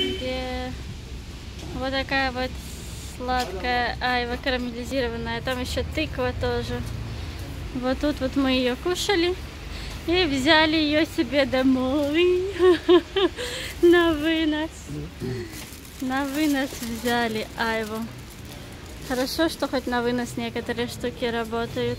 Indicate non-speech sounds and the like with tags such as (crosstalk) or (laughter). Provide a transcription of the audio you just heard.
где вот такая вот сладкая айва карамелизированная. Там еще тыква тоже. Вот тут вот мы ее кушали. И взяли ее себе домой. (laughs) На вынос. На вынос взяли айву. Хорошо, что хоть на вынос некоторые штуки работают.